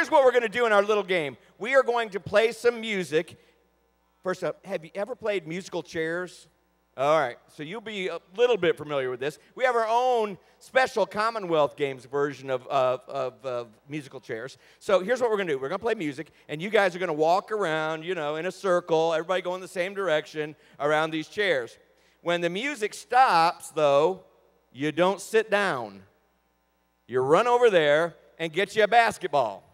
here's what we're going to do in our little game. We are going to play some music. First up, have you ever played musical chairs? All right, so you'll be a little bit familiar with this. We have our own special Commonwealth Games version of, of, of, of musical chairs. So here's what we're gonna do we're gonna play music, and you guys are gonna walk around, you know, in a circle, everybody going the same direction around these chairs. When the music stops, though, you don't sit down. You run over there and get you a basketball.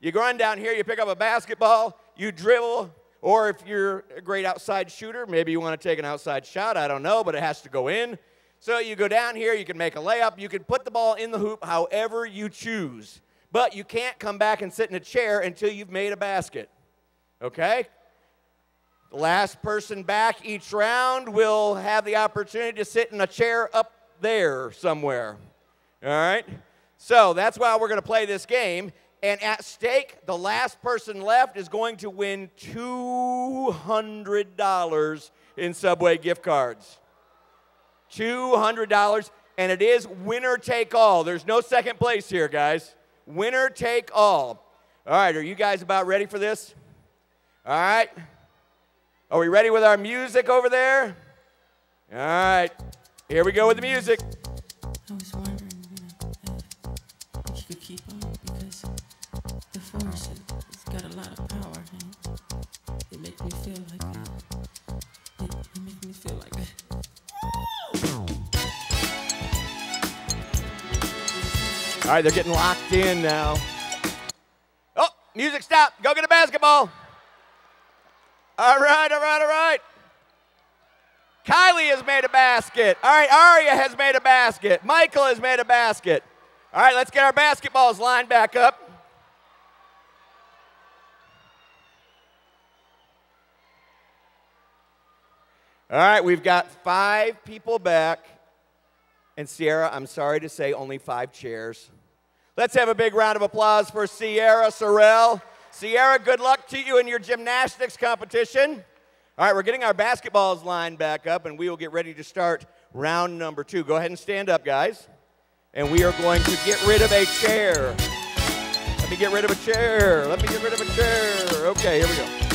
You run down here, you pick up a basketball, you dribble, or if you're a great outside shooter, maybe you want to take an outside shot. I don't know, but it has to go in. So you go down here, you can make a layup, you can put the ball in the hoop however you choose. But you can't come back and sit in a chair until you've made a basket. Okay? The last person back each round will have the opportunity to sit in a chair up there somewhere. All right? So that's why we're going to play this game. And at stake, the last person left is going to win $200 in Subway gift cards. $200. And it is winner take all. There's no second place here, guys. Winner take all. All right, are you guys about ready for this? All right. Are we ready with our music over there? All right. Here we go with the music. All right, they're getting locked in now. Oh, music stop. Go get a basketball. All right, all right, all right. Kylie has made a basket. All right, Aria has made a basket. Michael has made a basket. All right, let's get our basketballs lined back up. All right, we've got five people back. And Sierra, I'm sorry to say, only five chairs. Let's have a big round of applause for Sierra Sorrell. Sierra, good luck to you in your gymnastics competition. All right, we're getting our basketballs lined back up, and we will get ready to start round number two. Go ahead and stand up, guys. And we are going to get rid of a chair. Let me get rid of a chair. Let me get rid of a chair. Okay, here we go.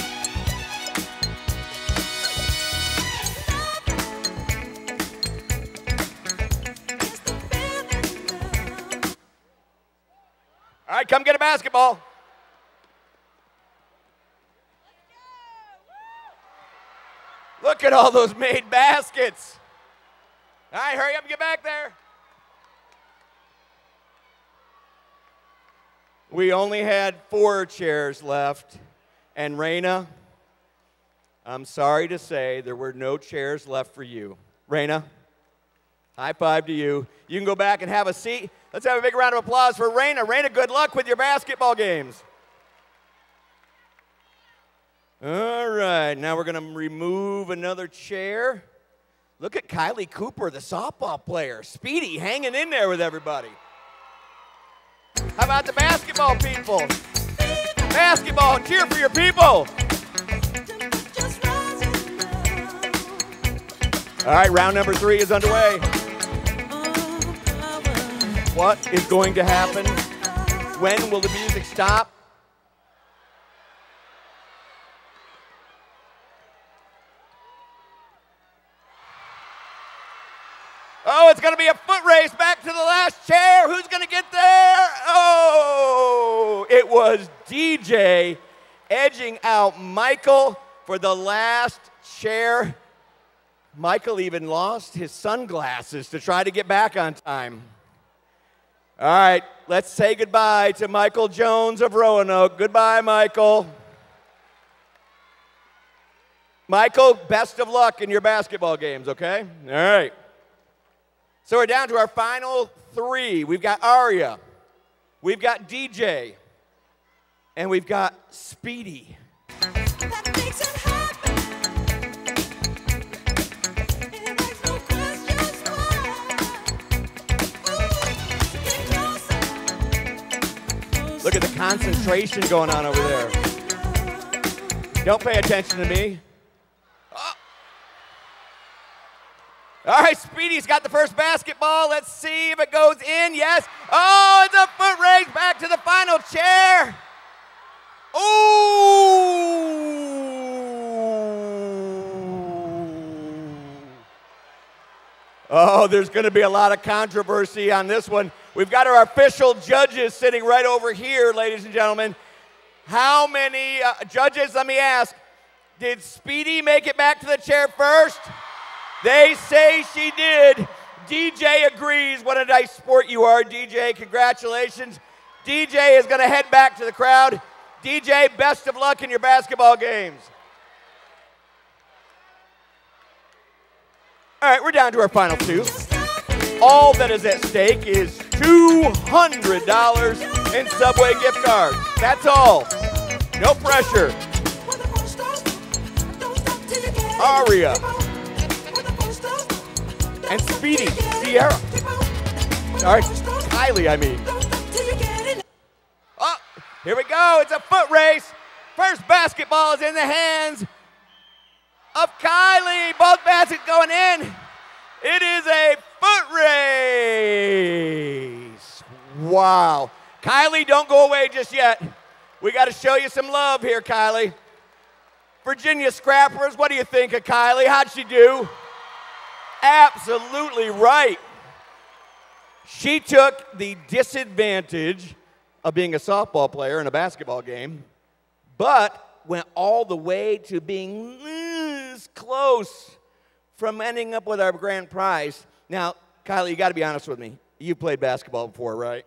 Right, come get a basketball. Look at all those made baskets. All right, hurry up and get back there. We only had four chairs left. And Raina, I'm sorry to say there were no chairs left for you. Raina, high five to you. You can go back and have a seat. Let's have a big round of applause for Raina. Raina, good luck with your basketball games. All right, now we're going to remove another chair. Look at Kylie Cooper, the softball player. Speedy hanging in there with everybody. How about the basketball people? Basketball, cheer for your people. All right, round number three is underway. What is going to happen? When will the music stop? Oh, it's going to be a foot race back to the last chair. Who's going to get there? Oh, it was DJ edging out Michael for the last chair. Michael even lost his sunglasses to try to get back on time. All right, let's say goodbye to Michael Jones of Roanoke. Goodbye, Michael. Michael, best of luck in your basketball games, okay? All right. So we're down to our final three. We've got Aria, we've got DJ, and we've got Speedy. Look at the concentration going on over there. Don't pay attention to me. Oh. All right, Speedy's got the first basketball. Let's see if it goes in. Yes. Oh, it's a foot race back to the final chair. Oh. Oh, there's going to be a lot of controversy on this one. We've got our official judges sitting right over here, ladies and gentlemen. How many uh, judges, let me ask, did Speedy make it back to the chair first? They say she did. DJ agrees. What a nice sport you are, DJ. Congratulations. DJ is going to head back to the crowd. DJ, best of luck in your basketball games. All right, we're down to our final two. All that is at stake is $200 in Subway gift cards. That's all. No pressure. Aria and Speedy Sierra. All right, Kylie, I mean. Oh, here we go. It's a foot race. First basketball is in the hands of Kylie. Both baskets going in. It is a foot race. Wow. Kylie, don't go away just yet. We got to show you some love here, Kylie. Virginia Scrappers, what do you think of Kylie? How'd she do? Absolutely right. She took the disadvantage of being a softball player in a basketball game, but went all the way to being this close from ending up with our grand prize. Now, Kylie, you got to be honest with me. You played basketball before, right?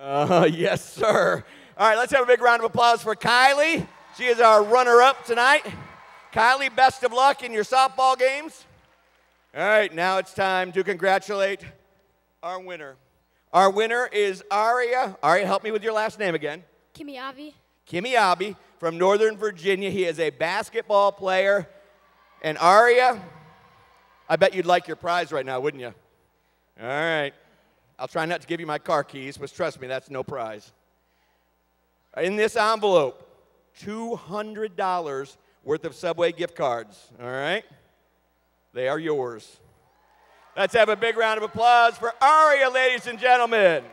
Yes, sir. Uh, yes, sir. All right, let's have a big round of applause for Kylie. She is our runner up tonight. Kylie, best of luck in your softball games. All right, now it's time to congratulate our winner. Our winner is Aria. Aria, help me with your last name again. Kimmy Abbey from Northern Virginia. He is a basketball player. And Aria, I bet you'd like your prize right now, wouldn't you? All right. I'll try not to give you my car keys, but trust me, that's no prize. In this envelope, $200 worth of Subway gift cards. All right? They are yours. Let's have a big round of applause for Aria, ladies and gentlemen.